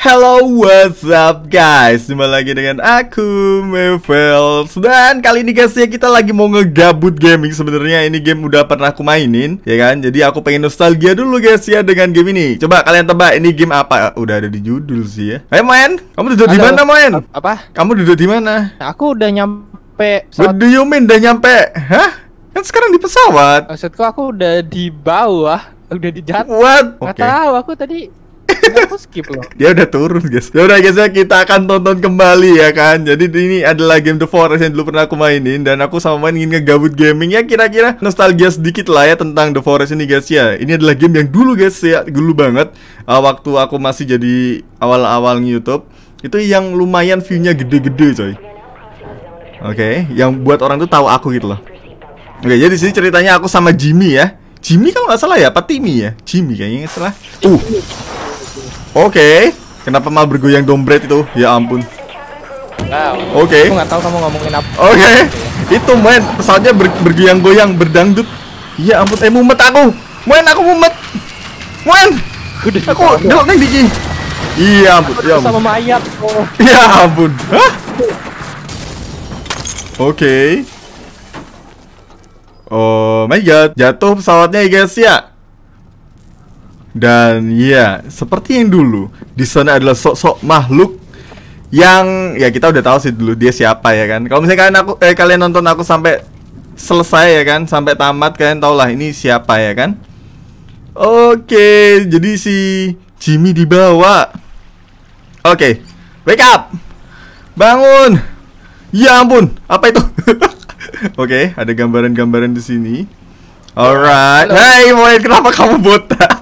Hello, what's up guys? Jumpa lagi dengan aku, Mevels Dan kali ini guys ya kita lagi mau ngegabut gaming Sebenarnya ini game udah pernah aku mainin Ya kan? Jadi aku pengen nostalgia dulu guys ya dengan game ini Coba kalian tebak ini game apa? Udah ada di judul sih ya Ayo main, kamu duduk di mana main? Apa? Kamu duduk di mana? Aku udah nyampe What pesawat. do you mean udah nyampe? Hah? Kan sekarang di pesawat Maksudku aku udah di bawah, udah di jatuh. What? Nggak Oke tahu aku tadi aku skip loh. Dia udah turun guys Ya udah guys ya kita akan tonton kembali ya kan Jadi ini adalah game The Forest yang dulu pernah aku mainin Dan aku sama main ingin ngegabut gaming Ya kira-kira nostalgia sedikit lah ya tentang The Forest ini guys ya Ini adalah game yang dulu guys ya Dulu banget uh, Waktu aku masih jadi awal-awal Youtube Itu yang lumayan view-nya gede-gede coy Oke, yang buat orang tuh tahu aku gitu loh. Oke, jadi di sini ceritanya aku sama Jimmy ya. Jimmy kalau nggak salah ya, apa Timmy ya? Jimmy kayaknya salah. Uh, Oke, kenapa malah bergoyang dompet itu? Ya ampun. Wow. Oke. Aku nggak tahu kamu ngomongin apa. Oke, itu main pesawatnya ber bergoyang-goyang, berdangdut. Ya ampun, eh mumet aku. Main aku mumet. Main. Aku delok nih diki. Iya ampun, ya sama ampun. mayat. Oh. Ya ampun. Hah? Oke. Oh my god, jatuh pesawatnya ya guys ya. Dan ya, seperti yang dulu, di sana adalah sosok makhluk yang ya kita udah tahu sih dulu dia siapa ya kan. Kalau misalnya kalian aku eh kalian nonton aku sampai selesai ya kan, sampai tamat kalian tau lah ini siapa ya kan. Oke, jadi si Jimmy dibawa. Oke, wake up, bangun. Ya ampun, apa itu? Oke, ada gambaran-gambaran di sini. Alright, Halo. hey, Moen, kenapa kamu botak?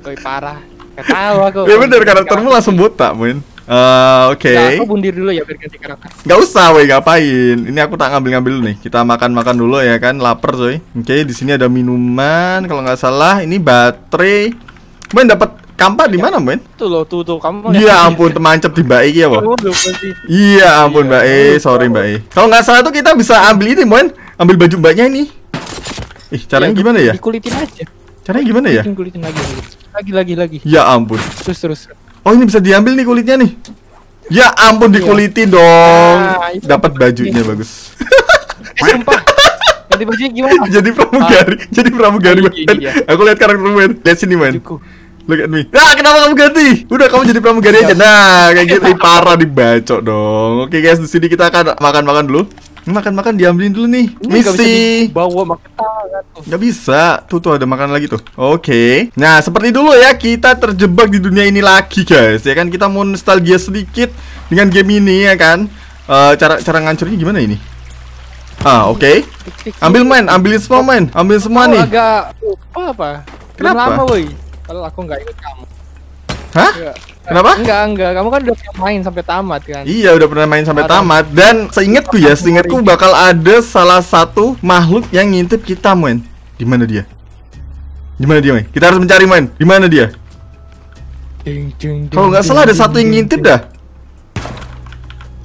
Woi parah. Gak tahu aku. ya bener, karaktermu langsung botak, Moen. Eh, Oke, Ya, aku bundir dulu ya biar ganti karakter. Gak usah, woi, ngapain? Ini aku tak ngambil-ngambil dulu nih. Kita makan-makan dulu ya kan, lapar, coy. Oke, di sini ada minuman. Kalau nggak salah, ini baterai. Moen dapat kampa di mana, Moen? Tuh loh, tuh tuh kamu. Iya ampun, temancep di Mbak Iki ya, pasti. Iya ampun Iya. Mbak E, sorry Mbak E. Kalau nggak salah tuh kita bisa ambil ini, Moen. Ambil baju Mbaknya ini. Ih, caranya Iya, gimana ya? Dikulitin aja. Caranya gimana ya? Bikin kulitin lagi. lagi. Lagi lagi. Ya ampun. Terus terus. Oh, ini bisa diambil nih kulitnya nih. Ya ampun Iya. dikulitin dong. Ah, itu Dapat bajunya bagus. Eh, sumpah. Ganti bajunya gimana? jadi pramugari, jadi pramugari. Iya, men. iya. Aku lihat karakter Moen. Lihat sini. Bajuku. Look at me. Ah, kenapa kamu ganti? Udah kamu jadi pramugari aja. Nah, kayak gitu parah dibacok dong. Oke guys, di sini kita akan makan-makan dulu. Makan-makan diambilin dulu nih. Ini nggak bisa Misi. dibawa pakai tangan tuh. Nggak bisa. Tuh tuh ada makanan lagi tuh. Oke. Nah, seperti dulu ya, kita terjebak di dunia ini lagi, guys. Ya kan kita mau nostalgia sedikit dengan game ini ya kan. Eh, cara cara ngancurinnya gimana ini? Ah, oke. Tik-tik. Ambil main, ambilin semua main. Ambil semua Aku nih. agak lupa apa? Kenapa? lama woi. Kalau aku nggak ikut kamu. Hah? Enggak. Kenapa? Enggak, enggak. Kamu kan udah pernah main sampai tamat kan? Iya udah pernah main sampai tamat. Dan seingatku ya seingatku bakal ada salah satu makhluk yang ngintip kita men di mana dia? Di mana dia men kita harus mencari men di mana dia? Kalau nggak salah ada satu yang ngintip dah.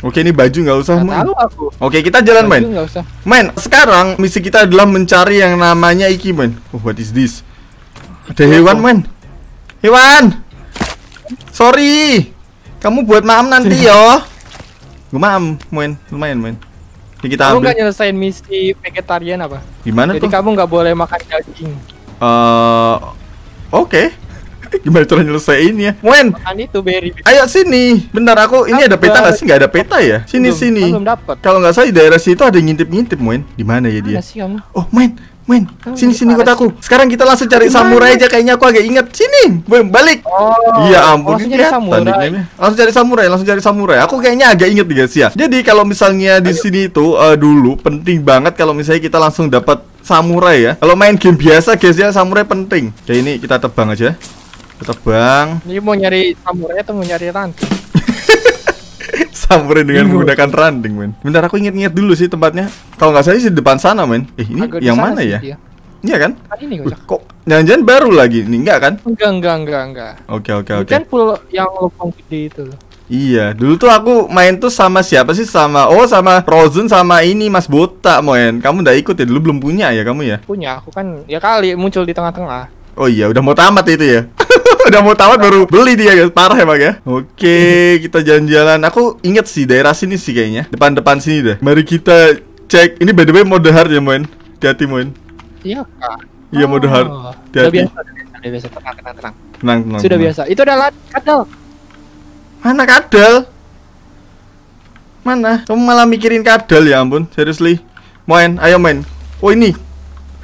Oke ini baju nggak usah Nggak men tahu aku. oke kita jalan Baju men usah. men sekarang misi kita adalah mencari yang namanya iki men oh what is this? Ada hewan men hewan sorry kamu buat maam nanti yo gue maam men lumayan men Ini kita Kamu ambil nggak nyelesain misi vegetarian apa? Gimana Jadi tuh? kamu nggak boleh makan daging. Eh, oke. Gimana cara nyelesainnya? Wen, Makan itu berry. ayo sini. Bentar aku ini ada peta nggak sih? Nggak ada peta ya? Sini Belum, sini. Belum dapat. Kalau nggak salah di daerah situ ada ngintip-ngintip, Wen. Di mana ya dia? Sih kamu? Oh, Wen, Wen. Kamu Sini sini mana kotaku. Sekarang kita langsung cari samurai aja kayaknya aku agak ingat. Sini, Boom, balik. Oh. Iya ampun, langsung jadi kelihatan samurai. Langsung cari samurai, langsung cari samurai. Aku kayaknya agak inget nih guys ya. Jadi kalau misalnya di sini itu eh, dulu penting banget kalau misalnya kita langsung dapat samurai ya. Kalau main game biasa guys ya samurai penting. Oke ini kita tebang aja. Kita tebang Ini mau nyari samurai atau mau nyari ranting? samurai dengan menggunakan ranting men. Bentar aku inget-inget dulu sih tempatnya. Kalau nggak salah sih di depan sana men. Eh ini Agak yang mana ya? dia. Iya kan? Kan ini Wih, kok jangan-jangan baru lagi? Ini enggak kan? Enggak, enggak, enggak, enggak. Oke oke oke. Kan full yang lubang gede itu loh. Iya, dulu tuh aku main tuh sama siapa sih? Sama oh sama Frozen sama ini Mas Bota, Moen. Kamu udah ikut ya? Dulu belum punya ya kamu ya? Punya aku kan ya kali muncul di tengah-tengah. Oh iya, udah mau tamat itu ya. Udah mau tamat baru beli dia guys, parah emang ya. Oke, kita jalan-jalan. Aku inget sih daerah sini sih kayaknya, depan-depan sini deh. Mari kita cek. Ini by the way mode hard ya, Moen. Hati-hati, Moen. Iya kak. Iya, mode hard. Oh, Hati-hati. Udah biasa. Tenang, tenang, tenang. Tenang, tenang. Sudah tenang. biasa. Itu adalah kadal. Mana kadal? Mana? Kamu malah mikirin kadal ya ampun, seriously. Moen, ayo main. Oh ini,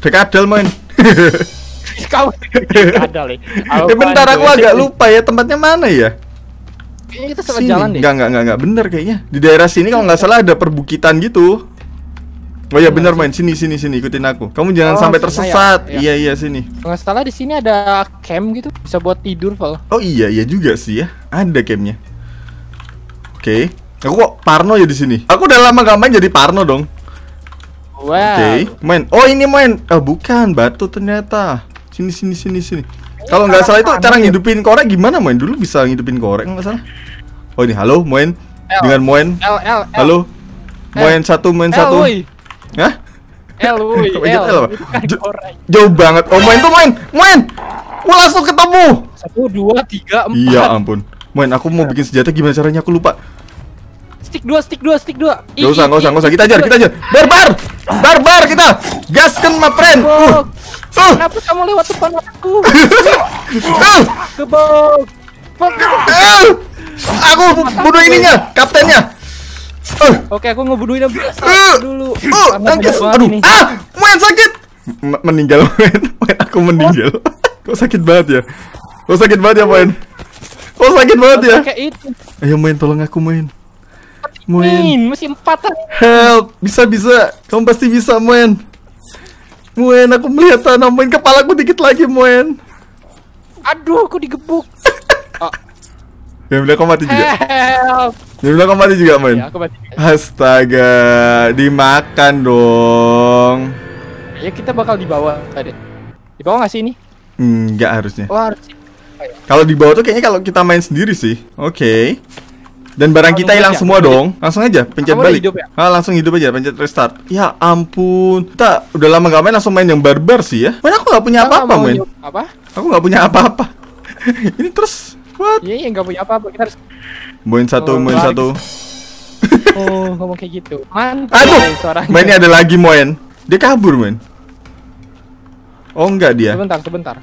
ada kadal main. Kau kadal nih. eh bentar aku agak lupa ya tempatnya mana ya? Kayaknya kita sempat jalan deh. Enggak, enggak, enggak, enggak, bener kayaknya. Di daerah sini kalau nggak salah ada perbukitan gitu. Oh iya bener main sini sini sini ikutin aku. Kamu jangan Oh, sampai sana ya? tersesat. Iya. Iya sini. Kalau nggak salah di sini ada camp gitu, bisa buat tidur, Val. Oh iya iya juga sih ya. Ada campnya. Oke. Aku kok Parno ya di sini. Aku udah lama gak main jadi Parno dong. Wow. Oke, main. Oh ini main. Oh bukan batu ternyata. Sini sini sini sini. Kalau nggak salah itu cara ngidupin korek gimana main dulu bisa ngidupin korek nggak salah. Oh ini halo main L. dengan moen. L L L. Halo. Moen satu moen satu. Hah? L, woi. L. L? Jauh banget. Oh main tuh main, main. Wah langsung ketemu. Satu, dua, tiga, empat. Iya ampun. Main aku mau bikin senjata gimana caranya aku lupa. Stick dua, stick dua, stick dua. Gak usah, gak usah, gak usah. Kita ajar, kita ajar. Barbar, barbar kita. Gaskan my friend. Uh, uh, Kenapa kamu lewat depan aku? uh. Gebok. Ah! Aku bu- bunuh ininya, kaptennya. Uh, Oke, aku ngebunuhin uh, dulu. uh, tangkis. Aduh, ah, main sakit. Meninggal, main. Main aku meninggal. Kok sakit banget ya? Kok sakit banget ya, main? Kok sakit banget ya? Kayak itu. Ayo main, tolong aku main. Main, Min, masih empat help, bisa bisa. Kamu pasti bisa, main. Main, aku melihat tanah main kepalaku dikit lagi, main. Aduh, aku digebuk. Oh, Yang bilang kau mati juga. help. Yang bilang kau mati juga, main. Ya, aku mati. Astaga, dimakan dong. Ya kita bakal dibawa tadi. Dibawa nggak sih ini? Enggak harusnya. Oh harus. Kalau di bawah tuh kayaknya kalau kita main sendiri sih. Oke. Dan barang kita hilang semua dong. Langsung aja pencet Kamu balik. hidup ya? Ah, langsung hidup aja, pencet restart. Ya ampun. Kita udah lama gak main langsung main yang barbar sih ya. Main aku gak punya apa-apa, main. Apa? Aku gak punya apa-apa. Ini terus what? Iya, iya nggak punya apa-apa. Kita harus Main satu, Oh, main satu. oh ngomong kayak gitu. Mantap. Aduh, eh, suaranya. mainnya ada lagi Moen. Dia kabur, main. Oh enggak dia. Sebentar, sebentar.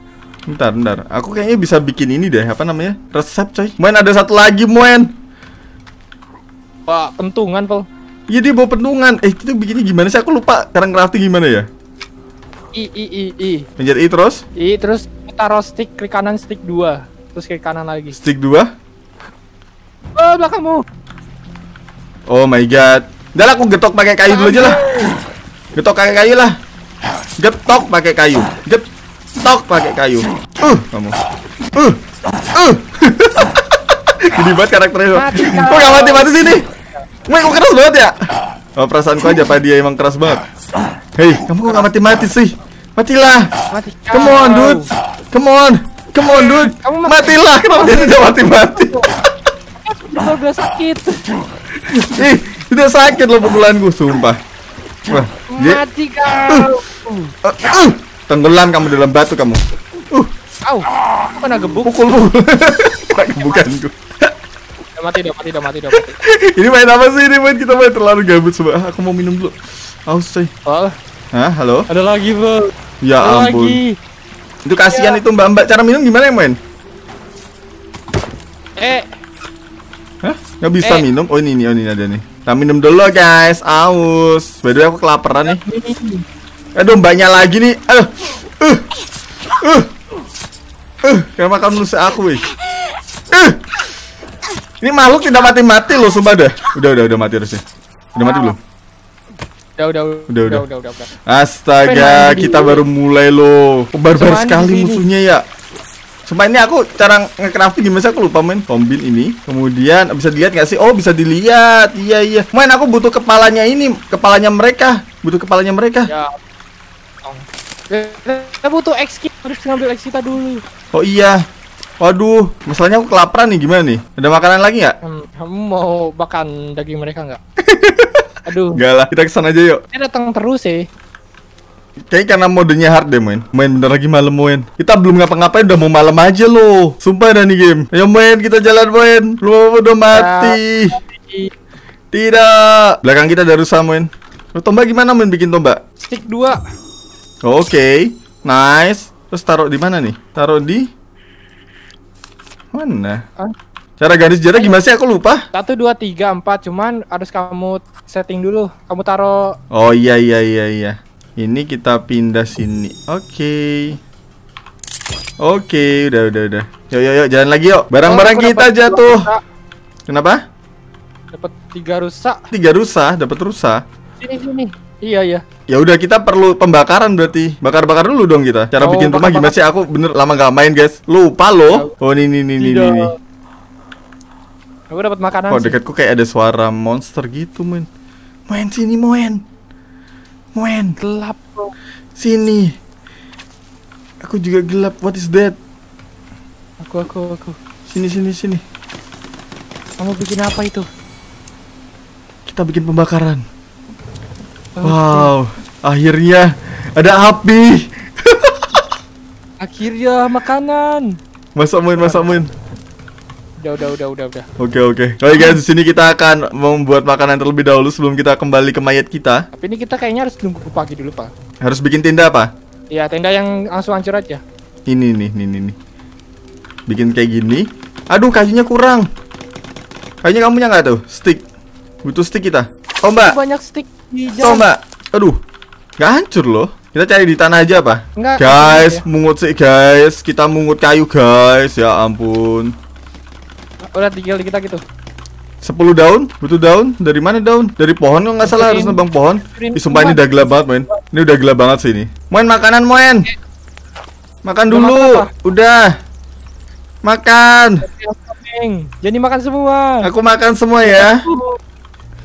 Bentar, bentar. Aku kayaknya bisa bikin ini deh. Apa namanya? Resep, coy. Moen ada satu lagi, Moen. Wah, pentungan, Pel. Iya dia bawa pentungan. Eh, itu bikinnya gimana sih? Aku lupa. Sekarang crafting gimana ya? I i i i. Pencet I terus. I terus taruh stick klik kanan stick 2. Terus klik kanan lagi. Stick 2. Oh, belakangmu. Oh my god. Udah lah, aku getok pakai kayu dulu aja lah. Getok pakai kayu lah. Getok pakai kayu. Getok pakai kayu. Uh, kamu. Uh. Uh. Gede banget karakternya. Kok gak mati-mati sini? Wih, kok keras banget ya? Oh, perasaanku aja, Pak dia emang keras banget. Hei, kamu kok gak mati-mati sih? Matilah. Mati. Come on, dude. Come on. Come on, dude. Kamu mati. Matilah. Kenapa dia tidak mati-mati? Udah sakit. Ih, tidak sakit loh pukulanku, sumpah. Wah, Mati kau. uh, uh, tenggelam kamu dalam batu kamu. Uh, Au. Kena gebuk. pukul pukul. Kena gebukanku. Udah mati, udah mati, udah mati, udah mati. ini main apa sih ini main kita main terlalu gabut semua. Ah, aku mau minum dulu. Aus coy. Oh, Hah, halo? ada lagi, Pel. Ya Ada ampun. lagi. Itu kasihan Ya. itu mbak-mbak. Cara minum gimana ya main? Eh, Hah? Nggak bisa Eh. minum? Oh ini nih, oh ini ada nih. Kita minum dulu guys. Aus. By the way aku kelaparan nih. ini. Aduh mbaknya lagi nih. Aduh. Uh. Uh. Uh. Kayak makan manusia aku weh. Uh. Ini makhluk tidak mati-mati loh sumpah dah. Udah udah udah mati harusnya. Udah mati belum? Udah, udah, Udah, udah, udah. udah. Astaga, kita baru mulai loh. Oh, barbar sekali musuhnya ya. Sumpah ini aku cara nge-crafting gimana sih aku lupa main Kombin ini Kemudian bisa dilihat nggak sih Oh bisa dilihat Iya iya Main aku butuh kepalanya ini Kepalanya mereka Butuh kepalanya mereka Ya. Kita butuh X kit, harus ngambil X kita dulu. Oh iya Waduh Masalahnya aku kelaparan nih gimana nih? Ada makanan lagi nggak? Hmm, kamu mau makan daging mereka nggak? Aduh, Enggak lah Kita ke sana aja yuk. Dia datang terus sih. Kayaknya karena modenya hard deh main. Main bentar lagi malam main. Kita belum ngapa-ngapain udah mau malam aja loh. Sumpah dah nih game. Ayo main kita jalan main. Apa udah mati. Tidak. Belakang kita ada rusa main. Lo tombak gimana main bikin tombak? Stick 2. Oke. Nice. Terus taruh di mana nih? Taruh di Mana? Ah. Cara garis jarak gimana sih? Aku lupa Satu, dua, tiga, empat. Cuman harus kamu setting dulu. Kamu taruh Oh iya iya iya iya. Ini kita pindah sini. Oke. Oke, udah udah udah. Yuk yuk yuk jalan lagi yuk. Barang-barang Oh, kita jatuh. rusa. Kenapa? Dapat tiga rusak. Tiga rusa, dapat rusa. Sini sini. Iya iya. Ya udah kita perlu pembakaran berarti. Bakar-bakar dulu dong kita. Cara Oh, bikin rumah gimana sih? Aku bener lama gak main, guys. Lupa loh. Oh, ini ini ini ini. Aku dapat makanan. Oh, dekatku kayak ada suara monster gitu, men. Main sini, Moen. Moen, Gelap bro. sini. Aku juga gelap. What is that? Aku aku aku. Sini sini sini. Kamu bikin apa itu? Kita bikin pembakaran. Oh, Wow, akhirnya ada api. Akhirnya makanan. Masak main, masak main. Udah udah udah udah udah. Oke oke. Oke guys, di sini kita akan membuat makanan terlebih dahulu sebelum kita kembali ke mayat kita. Tapi ini kita kayaknya harus nunggu pagi dulu pak. Harus bikin tenda apa? Ya tenda yang langsung hancur aja. Ini nih, nih nih nih. Bikin kayak gini. Aduh, kayunya kurang. Kayunya kamu punya nggak tuh? Stick. Butuh stick kita. Tombak. Banyak stick jalan. Tombak. Aduh. Nggak hancur loh. Kita cari di tanah aja apa? Enggak. Guys, ya. mungut sih guys. Kita mungut kayu guys. Ya ampun. Udah tinggal di kita gitu. 10 daun? Butuh daun? Dari mana daun? Dari pohon kok nggak salah harus nebang pohon. Ih, sumpah ini udah gelap banget, Moen. Ini udah gelap banget sih ini. Moen makanan, Moen. Makan Udah dulu. makan apa? Udah. Makan. Jadi makan semua. Aku makan semua ya.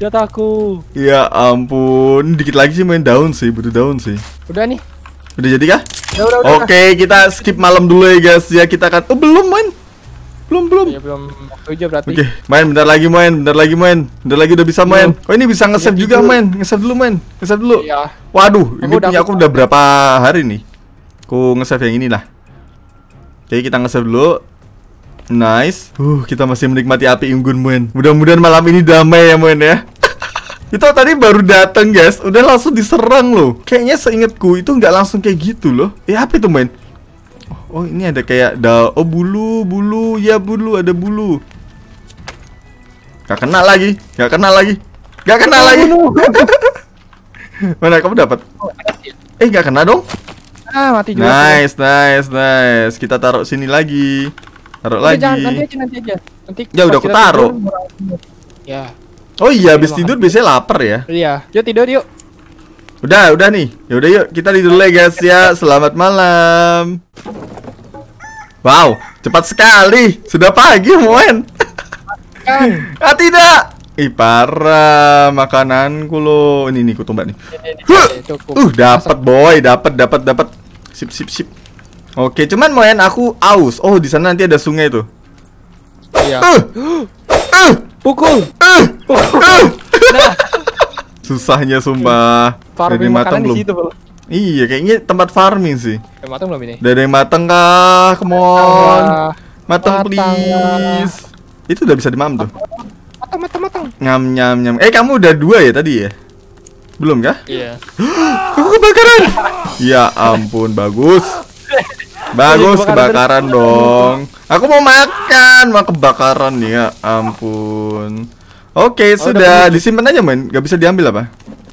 Jatahku. Ya ampun, dikit lagi sih main daun sih, butuh daun sih. Udah nih. Udah jadi kah? Udah udah udah. Oke, kita skip malam dulu ya guys. Ya kita akan Oh, belum main. Belum, belum. Ya belum waktu aja berarti. Oke, main bentar lagi main, bentar lagi main. Bentar lagi udah bisa main. Oh, ini bisa nge-save Ya, juga tidur. main. Nge-save dulu main. Nge-save dulu. Iya. Waduh, ini Aku udah punya aku udah berapa hari nih? Ku nge-save yang inilah. Oke, kita nge-save dulu. Nice. Uh, kita masih menikmati api unggun, Moen. Mudah-mudahan malam ini damai ya, Moen ya. Itu tadi baru datang, guys. Udah langsung diserang loh. Kayaknya seingatku itu nggak langsung kayak gitu loh. Eh, apa itu, Moen? Oh, oh, ini ada kayak da Oh, bulu, bulu. Ya, bulu, ada bulu. Gak kena lagi. Gak kena lagi. Gak kena lagi. Mana kamu dapat? Eh, gak kena dong. Ah mati juga. Nice, nice, nice. Kita taruh sini lagi. Taruh Udah, lagi. jangan, nanti aja nanti aja. Nanti Ya, udah aku kita taruh. Ya. Oh iya, habis tidur makan. biasanya lapar ya. Iya. Yuk tidur yuk. Udah, udah nih. Ya udah yuk, kita tidur dulu ya guys ya. Selamat malam. Wow, cepat sekali. Sudah pagi, Moen. Ah tidak. Ih parah makananku lo. Ini nih kutumbat nih. Uh, dapat boy, dapat dapat dapat. Sip sip sip. Oke, cuman Moen aku aus. Oh, di sana nanti ada sungai tuh. Iya. Uh, uh, Pukul. uh. Nah, Susahnya sumpah. Farming makanan matang di belum? situ, Bro. Iya, kayaknya tempat farming sih. Udah matang belum ini? Udah ada yang mateng kah? Come on. Mateng Matang, please. Itu udah bisa dimam tuh. matang matang matang. Nyam nyam nyam. Eh, kamu udah dua ya tadi ya? Belum kah? Iya. Aku kebakaran. ya ampun, bagus. Bagus Kebakaran kebakaran dong. Aku mau makan, mau kebakaran ya ampun. Oke, Oh, sudah udah disimpan aja, men. Gak bisa diambil apa?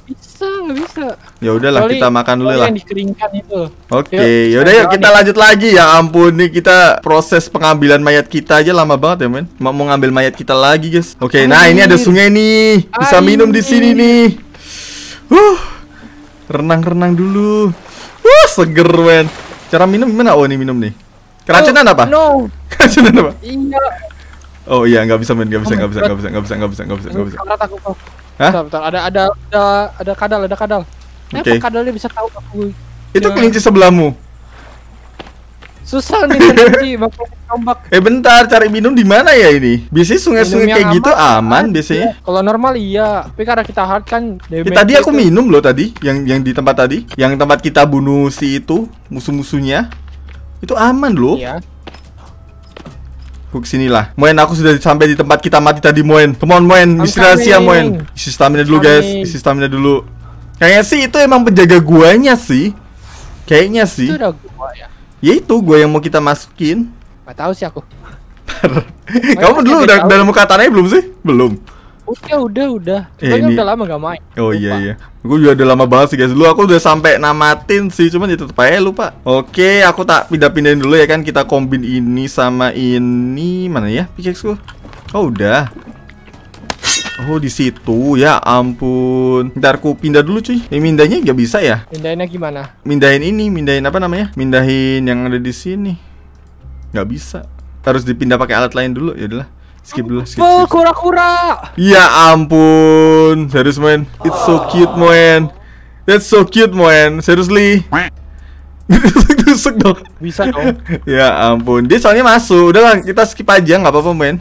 Bisa nggak bisa? Ya udahlah, kita makan dulu lah. Yang dikeringkan itu. Oke, Yuk, yaudah yuk kita lanjut lagi ya ampun nih kita proses pengambilan mayat kita aja lama banget ya men. Mau mau ngambil mayat kita lagi guys. Oke, nah ini ada sungai nih, bisa Air. minum di sini nih. Huh, renang-renang dulu. Wah seger men. Cara minum gimana? Oh ini minum nih. Keracunan Oh, apa? No. Keracunan apa? Iya. Oh iya nggak bisa men, nggak bisa, nggak bisa, nggak bisa, nggak bisa, nggak bisa, nggak bisa, nggak bisa. Karat aku kok. Hah? Bentar, bentar. Ada ada ada ada kadal, ada kadal. Oke. kadalnya bisa tahu aku? Itu Ya. kelinci sebelahmu. Susah nih energi pakai tombak. Eh bentar, cari minum di mana ya ini? Biasanya sungai-sungai kayak yang gitu aman biasanya. Kalau normal iya, tapi karena kita hard kan Eh, tadi aku itu- minum loh tadi, yang yang di tempat tadi, yang tempat kita bunuh si itu musuh-musuhnya. Itu aman loh. Iya. Aku ke sini lah. Moen, aku sudah sampai di tempat kita mati tadi, Moen. Come on, Moen. Isi rahasia, coming. Moen. Isi stamina dulu, guys. Isi stamina dulu. Kayaknya sih itu emang penjaga guanya sih. Kayaknya sih. Itu udah gua ya. Ya itu gua yang mau kita masukin. Gak tahu sih aku. Kamu dulu udah tahu. dalam muka tanahnya belum sih? Belum. Udah, udah, udah. Eh, Cuma ini- udah lama gak main. Oh Lupa. iya iya. Gue juga udah lama banget sih guys. Dulu aku udah sampai namatin sih, cuman itu tetep aja lupa. Oke, aku tak pindah-pindahin dulu ya kan. Kita kombin ini sama ini mana ya? Pickaxe ku. Oh udah. Oh di situ ya ampun. Ntar ku pindah dulu cuy. Ini mindahnya nggak bisa ya? Pindahinnya gimana? Mindahin ini, mindahin apa namanya? Mindahin yang ada di sini. Nggak bisa. Harus dipindah pakai alat lain dulu. Ya udahlah. Skip dulu. Skip, Full skip. kura-kura. Ya ampun, serius Moen. It's so cute Moen. That's so cute Moen. Seriously. Tusuk dong. Bisa dong. Ya ampun, dia soalnya masuk. Udah lah, kita skip aja, nggak apa-apa Moen.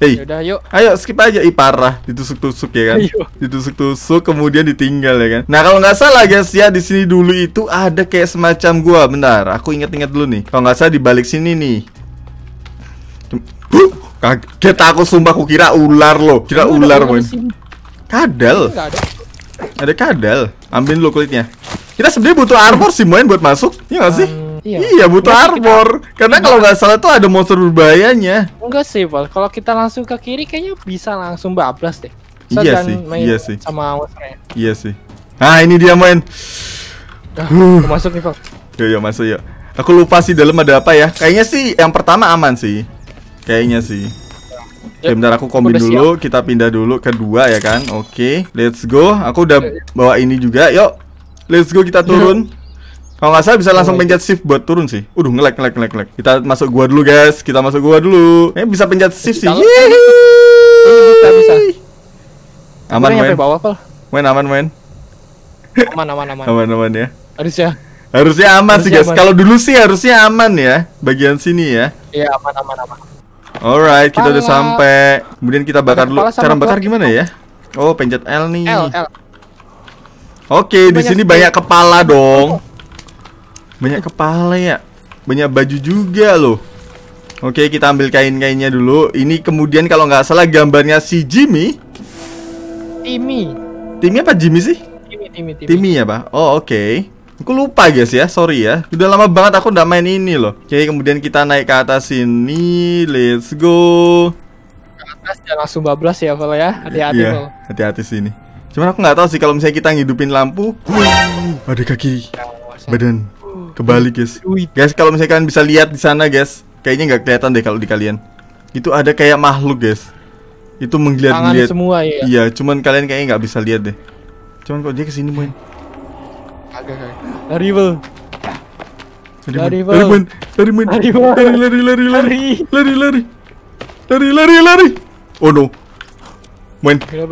Hey, Yaudah, yuk. ayo skip aja. Ih parah, ditusuk-tusuk ya kan? Ditusuk-tusuk kemudian ditinggal ya kan? Nah kalau nggak salah guys ya di sini dulu itu ada kayak semacam gua. Bentar, aku inget-inget dulu nih. Kalau nggak salah di balik sini nih. Huh, Kaget aku sumpah aku kira ular loh. Kira ada ular sini? Kadal. Ada. Ada kadal. Ambil dulu kulitnya. Kita sebenarnya butuh armor sih Moen buat masuk. Iya nggak sih? Hmm, iya. Iya butuh Nggak armor. Karena kalau nggak salah tuh ada monster berbahayanya. Enggak sih, Val. Kalau kita langsung ke kiri kayaknya bisa langsung bablas deh. Iya dan sih, main iya sih. Sama monsternya. Iya sih. Nah ini dia Huh. aku masuk nih, Val. Yuk yuk masuk yuk. Aku lupa sih dalam ada apa ya. Kayaknya sih yang pertama aman sih. Kayaknya sih. Oke, Yuk, bentar aku kombin udah dulu, kita pindah dulu kedua ya kan. Oke, let's go. Aku udah bawa ini juga. Yuk. Let's go kita turun. Kalau nggak salah bisa langsung Oh pencet shift buat turun sih. Udah ngelek ngelek ngelek ngelek. Kita masuk gua dulu guys. Kita masuk gua dulu. Eh bisa pencet shift sih. Yeay. Bisa, bisa. Aman main. bawah. Main aman main. Aman, aman, aman. Aman aman ya. Harusnya. Harusnya aman sih Harusnya guys. aman. Kalau dulu sih harusnya aman ya. Bagian sini ya. Iya, aman, aman, aman. Alright, kita udah sampai. Kemudian kita bakar dulu. Cara bakar gimana ya? Oh, pencet L nih. L, L. Oke, di sini banyak kepala dong. Banyak kepala ya. Banyak baju juga loh. Oke, kita ambil kain-kainnya dulu. Ini kemudian kalau nggak salah gambarnya si Jimmy. Timmy. Timmy apa Jimmy sih? Timmy, Timmy, Timmy. Timmy ya, Pak? Oh, oke. Aku lupa guys ya, sorry ya. Udah lama banget aku nggak main ini loh. Oke, kemudian kita naik ke atas sini. Let's go. Atas jangan langsung bablas ya, Val ya. Hati-hati, Val. hati-hati sini. Cuman aku nggak tahu sih kalau misalnya kita ngidupin lampu, ada kaki, badan kebalik guys. Guys, kalau misalnya kalian bisa lihat di sana guys, kayaknya nggak kelihatan deh kalau di kalian. Itu ada kayak makhluk guys. Itu menggeliat-geliat. semua ya. Iya, cuman kalian kayaknya nggak bisa lihat deh. Cuman kok dia ke sini main. Agak, agak. Lari, Val. Lari. Bang. lari, main. lari, main. Lari, lari, lari, lari, lari, Lari. lari, lari, lari, lari, lari. Oh no,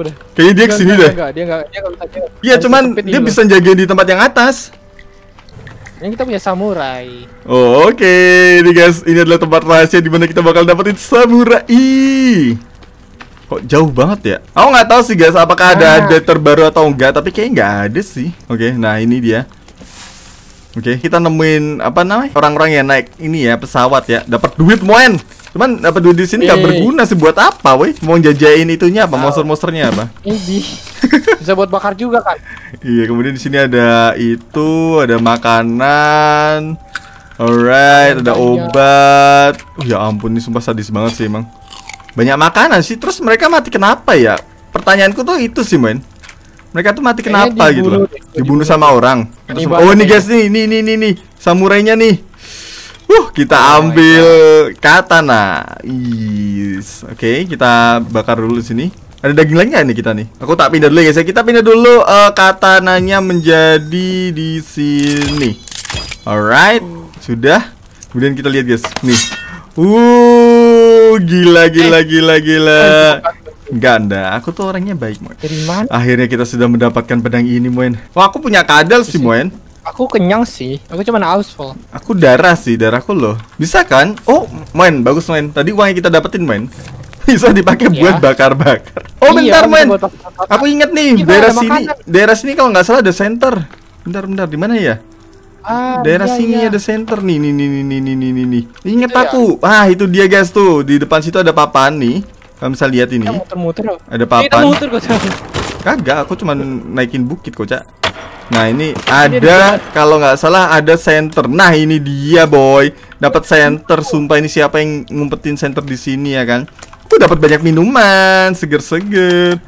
dah? Kayaknya dia ke sini Enggak, deh. Enggak, dia enggak, dia enggak bisa. Iya, cuman dia bisa jagain di tempat yang atas. Ini kita punya samurai. Oh, oke, ini guys, ini adalah tempat rahasia di mana kita bakal dapetin samurai. Kok jauh banget ya? Aku nggak tahu sih guys, apakah ada Ah. update terbaru atau enggak, tapi kayaknya nggak ada sih. Oke, nah ini dia. Oke, kita nemuin apa namanya? Orang-orang yang naik ini ya pesawat ya, dapat duit moen. Cuman dapat duit di sini nggak berguna sih buat apa, woi? Mau jajain itunya apa? Monster-monsternya apa? Ini bisa buat bakar juga kan? Iya, kemudian di sini ada itu, ada makanan. Alright, ada obat. Oh ya ampun, ini sumpah sadis banget sih emang. Banyak makanan sih, terus mereka mati kenapa ya? Pertanyaanku tuh itu sih, men. Mereka tuh mati Kayaknya kenapa gitu loh? dibunuh Dibunuh sama orang. Ini banget oh, ini guys nih, nih nih nih nih. Samurainya nih. Uh, kita Oh ambil katana. Is. Oke, kita bakar dulu sini. Ada daging lagi nggak nih kita nih? Aku tak pindah dulu ya guys ya. Kita pindah dulu eh, katananya menjadi di sini. Alright, sudah. Kemudian kita lihat guys, nih. Uh, gila gila gila gila. Enggak anda, aku tuh orangnya baik, Moen. Dari mana? Akhirnya kita sudah mendapatkan pedang ini, Moen. Wah, aku punya kadal sih, Moen. Aku kenyang sih. Aku cuma haus full. Aku darah sih, darahku loh. Bisa kan? Oh, main, bagus main. Tadi uang yang kita dapetin main. Bisa dipakai Iya. buat bakar-bakar. Oh, bentar Iya, buat bakar-bakar. Aku inget nih, daerah sini, daerah sini kalau nggak salah ada center. Bentar, bentar, di mana ya? Ah, Daerah iya, sini iya. ada center nih, nih, nih, nih, nih, nih, nih. Ingat Itu ya? aku. Ah, itu dia guys tuh. Di depan situ ada papan nih. Kamu bisa lihat ini. Muter-muter. Ada Kita papan. muter kok. Kagak, aku cuma naikin bukit kok, Cak. Nah, ini ada kalau nggak salah ada center. Nah, ini dia, boy. Dapat center. Sumpah ini siapa yang ngumpetin center di sini ya kan? Aku dapat banyak minuman, seger-seger.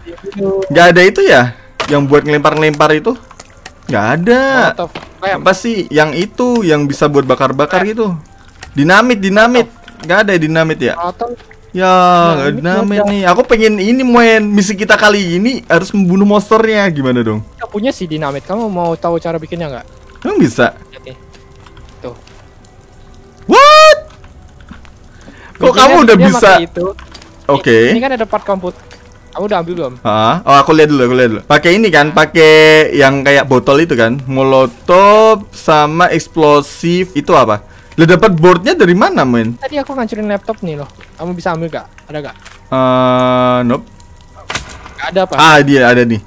Nggak ada itu ya? Yang buat ngelempar-ngelempar itu? Nggak ada. Molotov. Apa sih yang itu yang bisa buat bakar-bakar gitu? Dinamit, dinamit. Nggak ada ya dinamit ya? Molotov. Ya, Nah, dinamit ada. nih. Aku pengen ini men. Misi kita kali ini harus membunuh monsternya. Gimana dong? Kita punya sih dinamit. Kamu mau tahu cara bikinnya nggak? Emang bisa? Nih. Tuh. What? Kok Bikinnya- kamu udah bisa? Oke. Ini kan ada part komputer. Kamu udah ambil belum? Ah, oh aku lihat dulu, aku lihat dulu. Pakai ini kan, pakai yang kayak botol itu kan, molotov sama eksplosif itu apa? Lo dapat boardnya dari mana, men? Tadi aku ngancurin laptop nih loh. Kamu bisa ambil gak? Ada gak? Eh, nope. Gak ada apa? Ah, dia ada nih.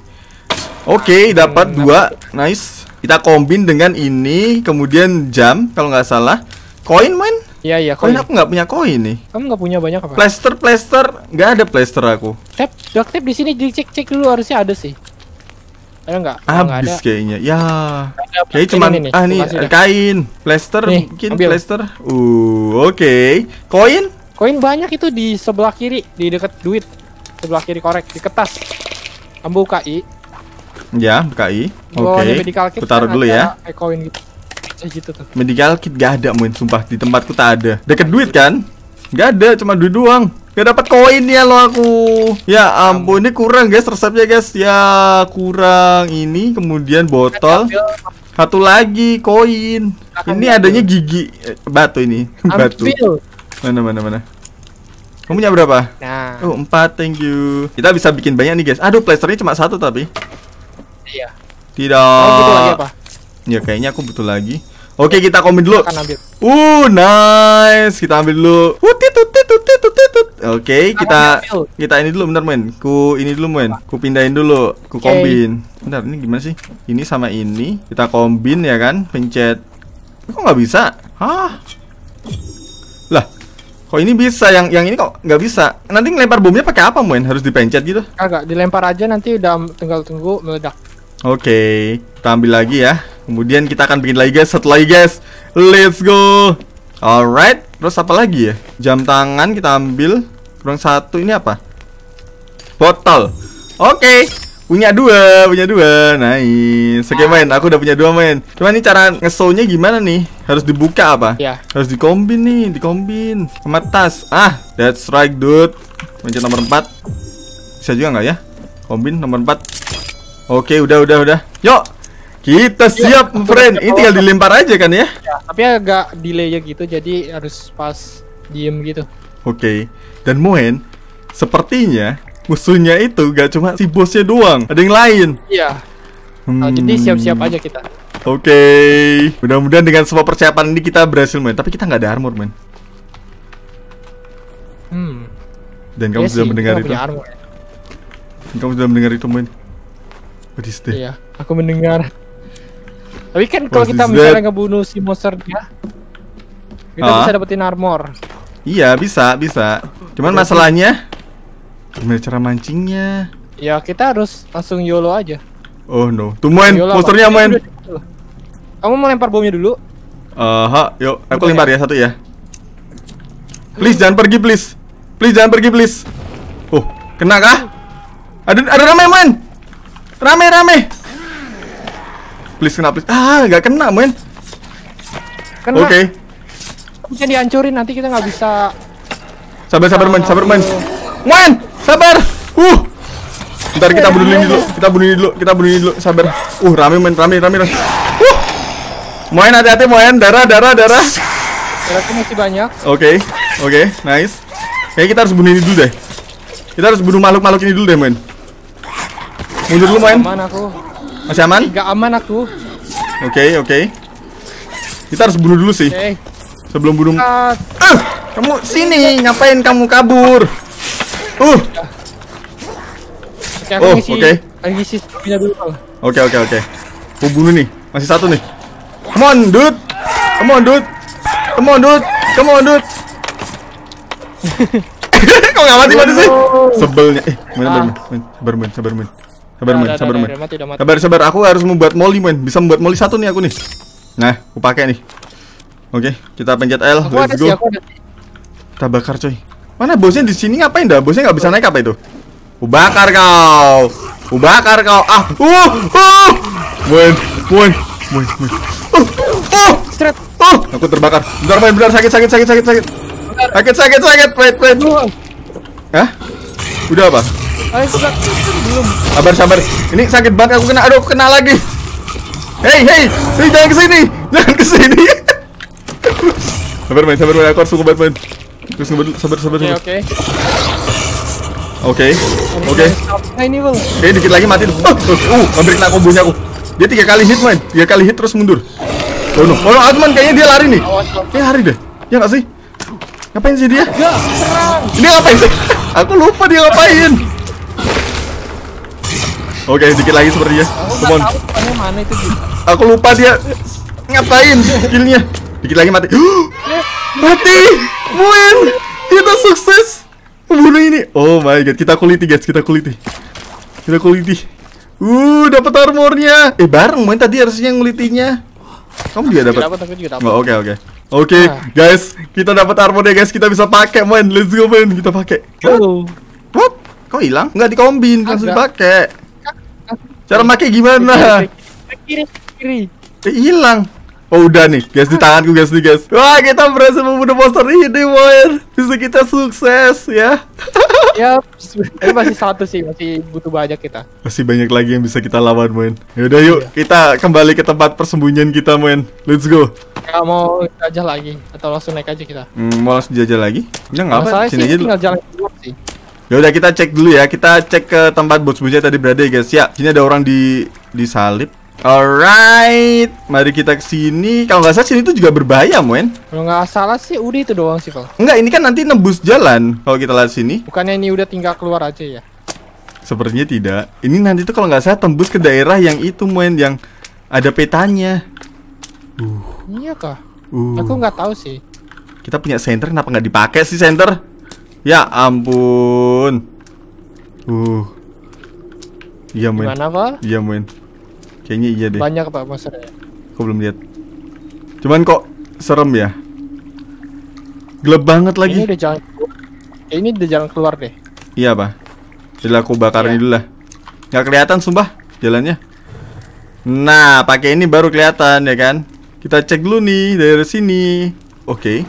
Oke, dapat dua. Nice. Kita kombin dengan ini, kemudian jam kalau nggak salah. Koin, men? Iya iya. Koin aku nggak punya koin nih. Kamu nggak punya banyak apa? Plaster, plaster, nggak ada plaster aku. Tap, duct tape di sini dicek cek dulu harusnya ada sih. Ada nggak? Habis ada. kayaknya. Ya. Ada. Kayaknya Ini cuman nih, ah nih kain, plaster Nih, mungkin ambil. plaster. Uh, oke. Koin? Koin banyak itu di sebelah kiri, di dekat duit. Sebelah kiri korek, di kertas. Kamu buka i. Ya, BKI. Oke. Aku taruh kan dulu ya. kayak koin gitu. Kayak gitu tuh. Medical kit gak ada, men. Sumpah di tempatku tak ada. Deket duit kan? Gak ada, cuma duit doang. Gak dapat koin ya lo aku. Ya ampun, ini kurang guys resepnya guys. Ya kurang ini, kemudian botol. Satu lagi koin. Ini adanya gigi eh, batu ini. Batu. Mana mana mana. Kamu punya berapa? Nah, Oh empat, thank you. Kita bisa bikin banyak nih guys. Aduh, plasternya cuma satu tapi. iya. Tidak. Oh, gitu lagi apa? Ya kayaknya aku butuh lagi. Oke, kita komen dulu. Uh, nice. Kita ambil dulu. Oke, kita kita ini dulu bentar, men. Ku ini dulu, men. Ku pindahin dulu. Ku kombin. Bentar, ini gimana sih? Ini sama ini. Kita kombin ya kan? Pencet. Kok nggak bisa? Hah? Lah, kok ini bisa? Yang yang ini kok nggak bisa? Nanti ngelempar bomnya pakai apa, men? Harus dipencet gitu? Kagak, dilempar aja nanti udah tinggal tunggu meledak. Oke, kita ambil lagi ya. Kemudian kita akan bikin lagi guys, satu lagi guys. Let's go. Alright, terus apa lagi ya? Jam tangan kita ambil. Kurang satu ini apa? Botol. Oke, punya dua, punya dua. Nice. Oke main, aku udah punya dua main. Cuma ini cara ngesow-nya gimana nih? Harus dibuka apa? Iya. Harus dikombin nih, dikombin sama tas. Ah, that's right, dude. Pencet nomor 4. Bisa juga nggak ya? Kombin nomor 4. Oke, udah udah udah. Yuk. Kita siap, aku friend. Ini tinggal dilempar aja kan ya? Ya, tapi agak delay ya gitu, jadi harus pas diem gitu. Oke. Dan Moen, sepertinya musuhnya itu gak cuma si bosnya doang, ada yang lain. Iya. Hmm. Nah, jadi siap-siap aja kita. Oke, mudah-mudahan dengan semua persiapan ini kita berhasil men. Tapi kita nggak ada armor men. Hmm. Dan kamu Iya sudah sih, mendengar itu. punya armor ya. Dan kamu sudah mendengar itu men. What is that? Iya, aku mendengar. Tapi kan kalau kita is misalnya that? ngebunuh si monsternya, kita Ah? bisa dapetin armor. Iya bisa bisa. Cuman masalahnya gimana cara mancingnya? Ya kita harus langsung YOLO aja. Oh no, tuh main Ini main. Kamu mau lempar bomnya dulu? Aha, yuk aku Udah lempar ya satu ya. Please jangan pergi please. Please jangan pergi please. Oh, kena kah? Ada ada rame main. Rame rame. Please kena please. Ah, nggak kena main. Kan Oke. bisa dihancurin nanti kita nggak bisa. Sabar sabar main, sabar main. Main, sabar. Uh. Ntar kita bunuh ini dulu, kita bunuh ini dulu, kita bunuh ini dulu, sabar. Uh, rame main, rame, rame, rame. Uh. Main hati-hati main, darah, darah, darah. Berarti masih banyak. Oke, oke, nice. Kayaknya kita harus bunuh ini dulu deh. Kita harus bunuh makhluk-makhluk ini dulu deh, main. Mundur dulu, main. Aman aku. Masih aman? Gak aman aku. Oke, oke. Kita harus bunuh dulu sih. Oke. Sebelum bunuh. Ah, Ah, kamu sini, ngapain kamu kabur? Uh, Oke, aku Oh, oke. Ngisi dulu. Oke oke oke. Aku bunuh nih. Masih satu nih. Come on, dude. Come on, dude. Come on, dude. Come on, dude. Kok nggak mati mati sih? Sebelnya. Eh, main, Ah. Sabar, main, sabar, main. Sabar, Udah, sabar, mati. Sabar, sabar. Aku harus membuat molly, main. Bisa membuat molly satu nih aku nih. Nah, aku pakai nih. Oke, kita pencet L. Aku Let's sih, go. ada. Kita bakar coy. Mana bosnya di sini ngapain dah? Bosnya nggak bisa naik apa itu? Ku bakar kau. Ku bakar kau. Ah. Uh. Uh. Moin. Moin. Moin. Moin. Uh. Uh. Stret. Uh. Aku terbakar. Bentar, main. Bentar. Sakit, sakit, sakit, sakit, sakit. Sakit, sakit, sakit. Wait, wait. Hah? Udah apa? Ayo, sudah. Belum. Sabar, sabar. Ini sakit banget aku kena. Aduh, aku kena lagi. Hei, hei. Hei, jangan ke sini. Jangan ke sini. sabar, main. Sabar, main. Aku harus ngebat, main. Terus ngebat. dulu. Sabar, sabar, Oke, oke. Oke. Oke. Ini. Oke, dikit lagi mati. Oh, oh, uh, hampir kena kombonya aku. Dia tiga kali hit, man. Tiga kali hit terus mundur. Oh no, oh no, Azman kayaknya dia lari nih. Kayaknya lari deh. Ya nggak sih? Ngapain sih dia? Dia ngapain sih? Aku lupa dia ngapain. Oke, dikit lagi sepertinya. Aku Come on. mana itu. Aku lupa dia ngapain skillnya. Dikit lagi mati. mati. Win. Kita sukses. Membunuh ini. Oh my god, kita kuliti guys, kita kuliti. Kita kuliti. Uh, dapat armornya. Eh, bareng main tadi harusnya ngulitinya. Kamu juga dapat. Oh, oke oke. Oke, Ah. guys, kita dapat armornya guys. Kita bisa pakai, main. Let's go, main. Kita pakai. Oh. What? Kok hilang? Nggak dikombin, langsung dipakai. Cara pakai gimana? Kiri, kiri. Eh, hilang. Oh udah nih, guys di tanganku guys nih guys. Wah kita berhasil membunuh monster ini, boy. Bisa kita sukses ya. Ya, ini masih satu sih, masih butuh banyak kita. Masih banyak lagi yang bisa kita lawan, men. Yaudah yuk, kita kembali ke tempat persembunyian kita, men. Let's go. Kalau mau jajah lagi atau langsung naik aja kita. Hmm, mau langsung jajah lagi? Ya nggak apa, sini sih aja dulu. tinggal jalan sih. Ya udah kita cek dulu ya. Kita cek ke tempat bos bosnya tadi berada ya, guys. Ya, sini ada orang di disalib. Alright, mari kita ke sini. Kalau nggak salah sini tuh juga berbahaya, men. Kalau nggak salah sih udah itu doang sih, Val. Enggak, ini kan nanti nembus jalan kalau kita lihat sini. Bukannya ini udah tinggal keluar aja ya? Sepertinya tidak. Ini nanti tuh kalau nggak salah tembus ke daerah yang itu, men, yang ada petanya. Iya kah? Uh, Aku nggak tahu sih. kita punya center kenapa nggak dipakai sih center? Ya ampun. Uh. Iya, men. Gimana, Val? Iya, men. Kayaknya iya deh. Banyak pak monsternya. Aku belum lihat. Cuman kok serem ya? Gelap banget Ini lagi. udah jalan ini udah jalan keluar deh. Iya, Pak. Jadi aku bakar Iya. ini dulu lah. Nggak kelihatan sumpah jalannya. Nah, pakai ini baru kelihatan ya kan? Kita cek dulu nih dari sini. Oke.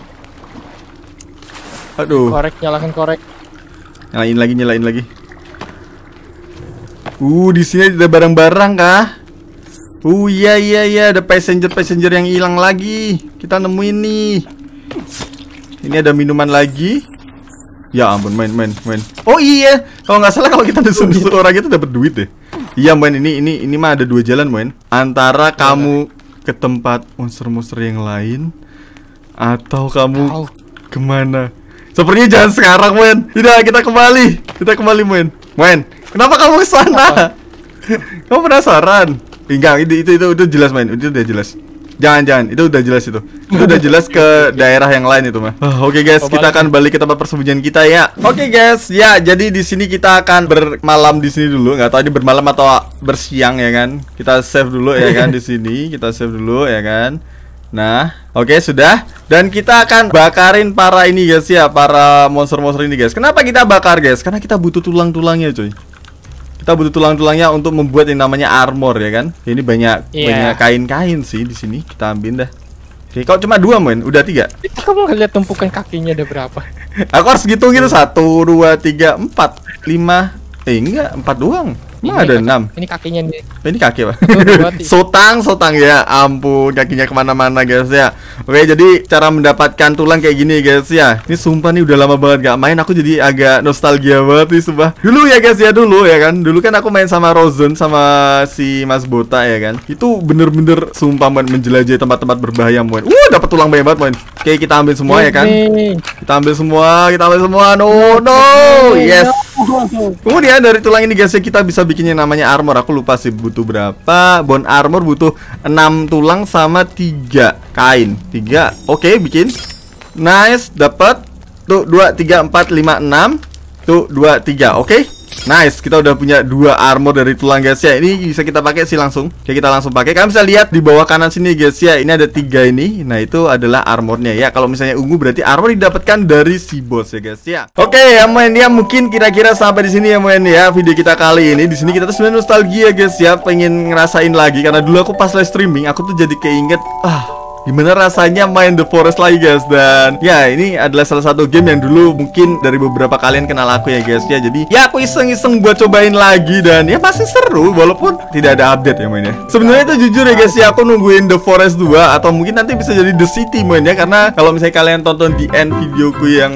Aduh, Korek, nyalakan korek. nyalain lagi, nyalain lagi. Uh, di sini ada barang-barang kah? Uh, iya iya iya, ada passenger-passenger yang hilang lagi. Kita nemuin nih. Ini ada minuman lagi. Ya ampun, main main main. Oh iya, kalau nggak salah kalau kita nusuk-nusuk orang itu dapat duit deh. Iya, main ini ini ini mah ada dua jalan, main. Antara kamu ke tempat monster-monster yang lain atau kamu ke mana? Sepertinya jangan sekarang, men. Tidak, kita kembali. Kita kembali, men. Men, kenapa kamu ke sana? kamu penasaran? Enggak, itu, itu itu itu jelas, men. Itu udah jelas. Jangan, jangan. Itu udah jelas itu. Itu udah jelas ke daerah yang lain itu, mah. Ah, Oke, guys, Oh, kita akan balik ke tempat persembunyian kita ya. Oke, guys. Ya, jadi di sini kita akan bermalam di sini dulu. Nggak tahu ini bermalam atau bersiang ya kan. Kita save dulu ya kan di sini. Kita save dulu ya kan. Nah, oke sudah. Dan kita akan bakarin para ini guys ya, para monster-monster ini guys. Kenapa kita bakar guys? Karena kita butuh tulang-tulangnya cuy. Kita butuh tulang-tulangnya untuk membuat yang namanya armor ya kan. Ini banyak Iya. banyak kain-kain sih di sini. Kita ambil dah. Oke, kok cuma dua men? Udah tiga. Itu kamu ngeliat tumpukan kakinya ada berapa? Aku harus gitu gitu satu, dua, tiga, empat, lima. Eh enggak, empat doang. Emang ada enam? Ini kakinya nih. Oh, Ini kaki pak. Sotang, sotang ya. Ampun, kakinya ke mana-mana guys ya. Oke, jadi cara mendapatkan tulang kayak gini guys ya. Ini sumpah nih udah lama banget gak main. Aku jadi agak nostalgia banget nih sumpah. Dulu ya guys ya, dulu ya kan. Dulu kan aku main sama Rozen sama si Mas Bota ya kan. Itu bener-bener sumpah man, menjelajahi tempat-tempat berbahaya moin Uh, dapat tulang banyak banget moin Oke, kita ambil semua ya kan. Kita ambil semua, kita ambil semua. No, no, yes Kemudian dari tulang ini guys ya kita bisa bikin yang namanya armor. Aku lupa sih butuh berapa. Bone armor butuh 6 tulang sama 3 kain. 3. Oke, bikin. Nice, dapat. Tuh 2 3 4 5 6. Tuh 2 3. Oke. Nice, kita udah punya dua armor dari tulang guys ya. Ini bisa kita pakai sih langsung. Oke, kita langsung pakai. Kalian bisa lihat di bawah kanan sini guys ya. Ini ada tiga ini. Nah, itu adalah armornya ya. Kalau misalnya ungu berarti armor didapatkan dari si bos ya guys ya. Oke, ya main ya mungkin kira-kira sampai di sini ya main ya video kita kali ini. Di sini kita tuh sebenarnya nostalgia guys ya, pengen ngerasain lagi karena dulu aku pas live streaming aku tuh jadi keinget ah Gimana rasanya main The Forest lagi guys? Dan ya ini adalah salah satu game yang dulu mungkin dari beberapa kalian kenal aku ya guys ya. Jadi ya aku iseng-iseng buat cobain lagi Dan ya masih seru walaupun tidak ada update ya mainnya. Sebenarnya itu jujur ya guys ya aku nungguin The Forest 2 Atau mungkin nanti bisa jadi The City mainnya Karena kalau misalnya kalian tonton di end videoku yang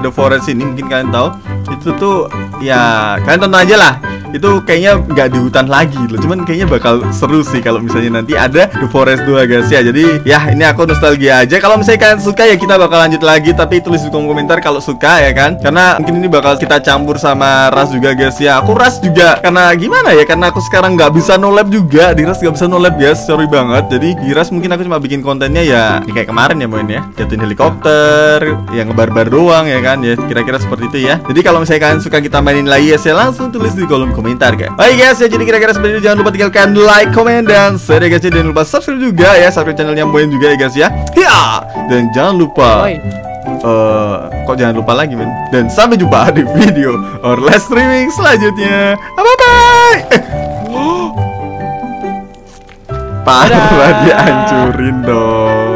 The Forest ini mungkin kalian tahu itu tuh ya kalian tonton aja lah itu kayaknya nggak di hutan lagi loh cuman kayaknya bakal seru sih kalau misalnya nanti ada The Forest 2 guys. Ya jadi ya ini aku nostalgia aja. Kalau misalnya kalian suka ya kita bakal lanjut lagi. Tapi tulis di kolom komentar kalau suka ya kan? Karena mungkin ini bakal kita campur sama ras juga guys. Ya aku ras juga. Karena gimana ya? Karena aku sekarang nggak bisa no lab juga. Di ras nggak bisa no lab guys. Sorry banget. Jadi di ras mungkin aku cuma bikin kontennya ya, ya kayak kemarin ya main ya. Jatuhin helikopter yang ngebar-bar doang ya kan? Ya kira-kira seperti itu ya. Jadi kalau misalnya kalian suka kita mainin lagi ya saya langsung tulis di kolom komentar guys Oke guys ya jadi kira-kira seperti itu jangan lupa tinggalkan like comment dan share ya guys ya. dan lupa subscribe juga ya subscribe channelnya Moin juga ya guys ya ya dan jangan lupa Oi. eh kok jangan lupa lagi men dan sampai jumpa di video or live streaming selanjutnya bye bye eh. parah dihancurin dong